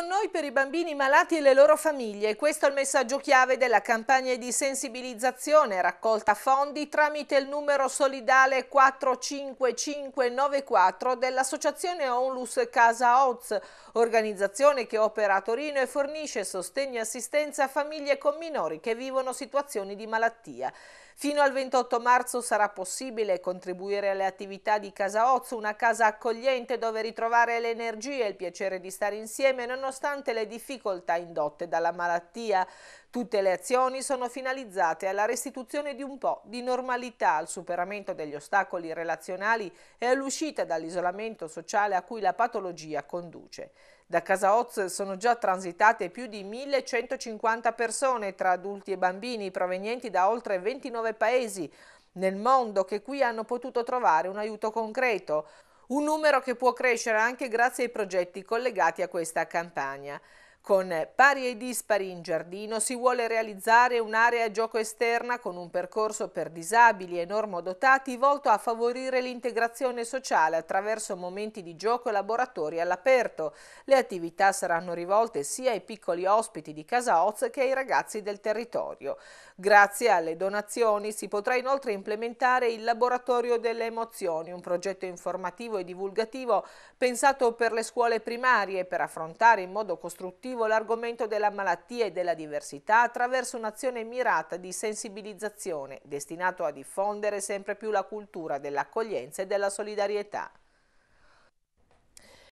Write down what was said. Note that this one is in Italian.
Con noi per i bambini malati e le loro famiglie. Questo è il messaggio chiave della campagna di sensibilizzazione raccolta fondi tramite il numero solidale 45594 dell'associazione Onlus Casa Oz, organizzazione che opera a Torino e fornisce sostegno e assistenza a famiglie con minori che vivono situazioni di malattia. Fino al 28 marzo sarà possibile contribuire alle attività di Casa Oz, una casa accogliente dove ritrovare le energie e il piacere di stare insieme nonostante le difficoltà indotte dalla malattia. Tutte le azioni sono finalizzate alla restituzione di un po' di normalità, al superamento degli ostacoli relazionali e all'uscita dall'isolamento sociale a cui la patologia conduce. Da Casa Oz sono già transitate più di 1150 persone tra adulti e bambini provenienti da oltre 29 paesi nel mondo che qui hanno potuto trovare un aiuto concreto, un numero che può crescere anche grazie ai progetti collegati a questa campagna. Con pari e dispari in giardino si vuole realizzare un'area gioco esterna con un percorso per disabili e normodotati volto a favorire l'integrazione sociale attraverso momenti di gioco e laboratori all'aperto. Le attività saranno rivolte sia ai piccoli ospiti di Casa Oz che ai ragazzi del territorio. Grazie alle donazioni si potrà inoltre implementare il Laboratorio delle Emozioni, un progetto informativo e divulgativo pensato per le scuole primarie per affrontare in modo costruttivo positivo l'argomento della malattia e della diversità attraverso un'azione mirata di sensibilizzazione destinato a diffondere sempre più la cultura dell'accoglienza e della solidarietà.